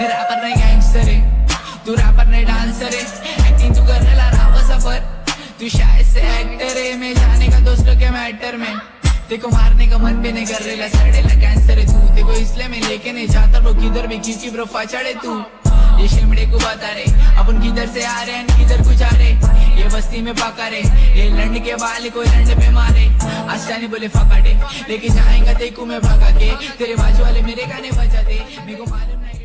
मैं रैपर नहीं गैंगस्टर है। तू रैपर नहीं डांसर है। एक्टिंग तू करने ला रहा सफ़र। तू शायद से एक्टर है। मैं जाने का दोस्तों के मैटर में। देखो मारने का मन भी नहीं कर रहा। सड़ेला कैंसर है तू। देखो इसलिए मैं लेके नहीं जाता। ब्रो, किधर भी, क्योंकि ब्रो, फाचड़े तू। ये शिमड़े को बता रहे। अपन किधर से आ रहे हैं किधर को जा रहे। ये बस्ती में पका रहे। ये लंड के वाले को लंड पे मारे। आशानी बोले, फकाटे। लेके जाएगा, देखू मैं भगा के। तेरे बाजू वाले मेरे गाने बजा दे। मेरे को मालूम नहीं।